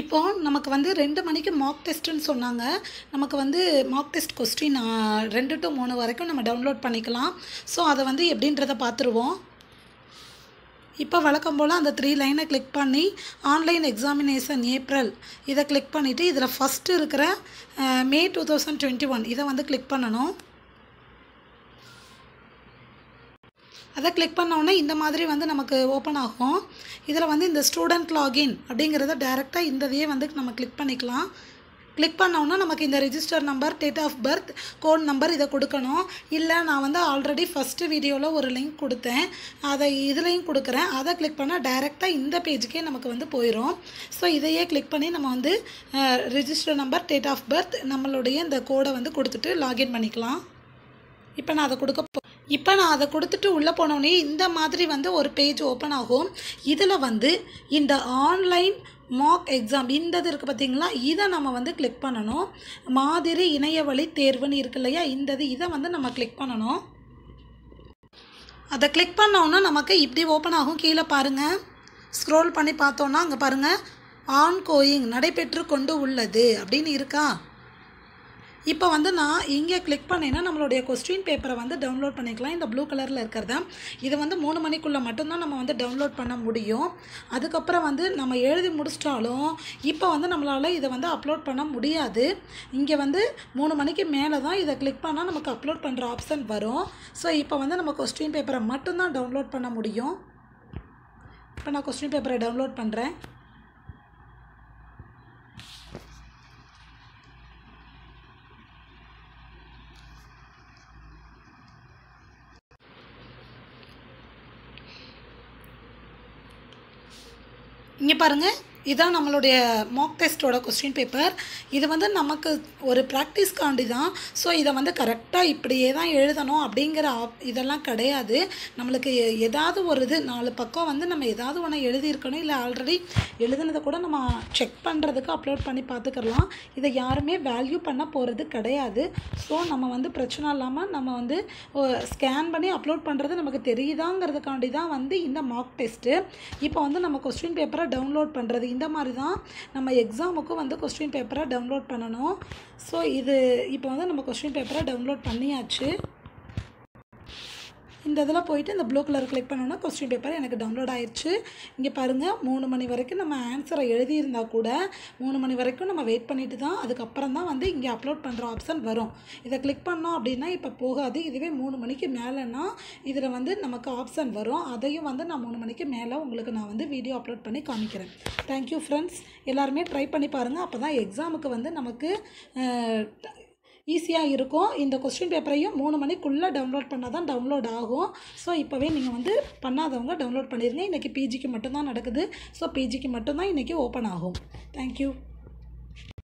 இப்போ நமக்கு வந்து ரெண்டு மணிக்கு மார்க் டெஸ்ட்டுன்னு சொன்னாங்க. நமக்கு வந்து மார்க் டெஸ்ட் கொஸ்டின் ரெண்டு டு மூணு வரைக்கும் நம்ம டவுன்லோட் பண்ணிக்கலாம். ஸோ அதை வந்து எப்படின்றத பார்த்துருவோம். இப்போ வழக்கம் போல் அந்த த்ரீ லைனை கிளிக் பண்ணி ஆன்லைன் எக்ஸாமினேஷன் ஏப்ரல் இதை கிளிக் பண்ணிவிட்டு இதில் ஃபஸ்ட்டு இருக்கிற May two thousand twenty one இதை வந்து கிளிக் பண்ணணும். அதை கிளிக் பண்ணோன்னே இந்த மாதிரி வந்து நமக்கு ஓப்பன் ஆகும். இதில் வந்து இந்த ஸ்டூடெண்ட் லாகின் அப்படிங்கிறத டேரெக்டாக இந்த இதையே வந்து நம்ம கிளிக் பண்ணிக்கலாம். கிளிக் பண்ணோன்னா நமக்கு இந்த register number date of birth code number இதை கொடுக்கணும். இல்லை நான் வந்து ஆல்ரெடி ஃபஸ்ட்டு வீடியோவில் ஒரு லிங்க் கொடுத்தேன். அதை இதுலேயும் கொடுக்குறேன். அதை கிளிக் பண்ணால் டைரெக்டாக இந்த பேஜுக்கே நமக்கு வந்து போயிடும் ஸோ இதையே கிளிக் பண்ணி நம்ம வந்து register number date of birth நம்மளுடைய இந்த கோடை வந்து கொடுத்துட்டு லாகின் பண்ணிக்கலாம். இப்போ நான் அதை கொடுக்க போ இப்போ நான் அதை கொடுத்துட்டு உள்ளே போனோடனே இந்த மாதிரி வந்து ஒரு பேஜ் ஓப்பன் ஆகும். இதில் வந்து இந்த ஆன்லைன் மாக் எக்ஸாம் இந்த இது இருக்குது பார்த்தீங்களா இதை நம்ம வந்து கிளிக் பண்ணணும். மாதிரி இணையவழி தேர்வுன்னு இருக்கு இல்லையா? இந்த இது இதை வந்து நம்ம கிளிக் பண்ணணும். அதை கிளிக் பண்ணோன்னா நமக்கு இப்படி ஓப்பன் ஆகும். கீழே பாருங்கள் ஸ்க்ரோல் பண்ணி பார்த்தோன்னா அங்கே பாருங்கள் ஆன் கோயிங் நடைபெற்று கொண்டு உள்ளது அப்படின்னு இருக்கா? இப்போ வந்து நான் இங்கே கிளிக் பண்ணேன்னா நம்மளுடைய கொஸ்டின் பேப்பரை வந்து டவுன்லோட் பண்ணிக்கலாம். இந்த ப்ளூ கலரில் இருக்கிறத. இது வந்து மூணு மணிக்குள்ளே மட்டும்தான் நம்ம வந்து டவுன்லோட் பண்ண முடியும். அதுக்கப்புறம் வந்து நம்ம எழுதி முடிச்சிட்டாலும் இப்போ வந்து நம்மளால் இதை வந்து அப்லோட் பண்ண முடியாது. இங்கே வந்து மூணு மணிக்கு மேலே தான் இதை கிளிக் பண்ணால் நமக்கு அப்லோட் பண்ணுற ஆப்ஷன் வரும். ஸோ இப்போ வந்து நம்ம கொஸ்டின் பேப்பரை மட்டும்தான் டவுன்லோட் பண்ண முடியும். இப்போ நான் கொஸ்டின் பேப்பரை டவுன்லோட் பண்ணுறேன் இங்கே பாருங்கள் இதான் நம்மளுடைய மாக் டெஸ்ட்டோட கொஸ்டின் பேப்பர் இது வந்து நமக்கு ஒரு ப்ராக்டிஸ்க்காண்டி தான் ஸோ இதை வந்து கரெக்டாக இப்படியே தான் எழுதணும் அப்படிங்கிற ஆப் இதெல்லாம் கிடையாது. நம்மளுக்கு எ- ஏதாவது ஒரு இது நாலு பக்கம் வந்து நம்ம ஏதாவது ஒன்று எழுதியிருக்கணும். இல்லை ஆல்ரெடி எழுதுனதை கூட நம்ம செக் பண்ணுறதுக்கு அப்லோட் பண்ணி பார்த்துக்கலாம். இதை யாருமே வேல்யூ பண்ண போகிறது கிடையாது. ஸோ நம்ம வந்து பிரச்சனை இல்லாமல் நம்ம வந்து ஸ்கேன் பண்ணி அப்லோட் பண்ணுறது நமக்கு தெரியுதாங்கிறதுக்காண்டி தான் வந்து இந்த மார்க் டெஸ்ட்டு இப்போ வந்து நம்ம கொஸ்டின் பேப்பரை டவுன்லோட் பண்ணுறது இந்த மாதிரி தான் நம்ம எக்ஸாமுக்கும் வந்து கொஸ்டின் பேப்பரை டவுன்லோட் பண்ணணும். ஸோ இது இப்போ வந்து நம்ம கொஸ்டின் பேப்பரை டவுன்லோட் பண்ணியாச்சு. இந்த இதில் போயிட்டு இந்த ப்ளூ கலர் கிளிக் பண்ணோன்னா கொஸ்டின் பேப்பர் எனக்கு டவுன்லோட் ஆயிடுச்சு இங்கே பாருங்கள் மூணு மணி வரைக்கும் நம்ம ஆன்சரை எழுதியிருந்தா கூட மூணு மணி வரைக்கும் நம்ம வெயிட் பண்ணிட்டு தான் அதுக்கப்புறம் தான் வந்து இங்கே அப்லோட் பண்ணுற ஆப்ஷன் வரும். இதை கிளிக் பண்ணோம் அப்படின்னா இப்போ போகாது. இதுவே மூணு மணிக்கு மேலேனா இதில் வந்து நமக்கு ஆப்ஷன் வரும். அதையும் வந்து நான் மூணு மணிக்கு மேலே உங்களுக்கு நான் வந்து வீடியோ அப்லோட் பண்ணி காமிக்கிறேன். தேங்க்யூ ஃப்ரெண்ட்ஸ் எல்லாருமே ட்ரை பண்ணி பாருங்கள் அப்போ தான் எக்ஸாமுக்கு வந்து நமக்கு ஈஸியாக இருக்கும். இந்த கொஸ்டின் பேப்பரையும் மூணு மணிக்குள்ளே டவுன்லோட் பண்ணால் தான் டவுன்லோட் ஆகும். ஸோ இப்போவே நீங்கள் வந்து பண்ணாதவங்க டவுன்லோட் பண்ணிடுங்க இன்றைக்கி பிஜிக்கு மட்டும்தான் நடக்குது. ஸோ பிஜிக்கு மட்டும்தான் இன்றைக்கி ஓப்பன் ஆகும். தேங்க்யூ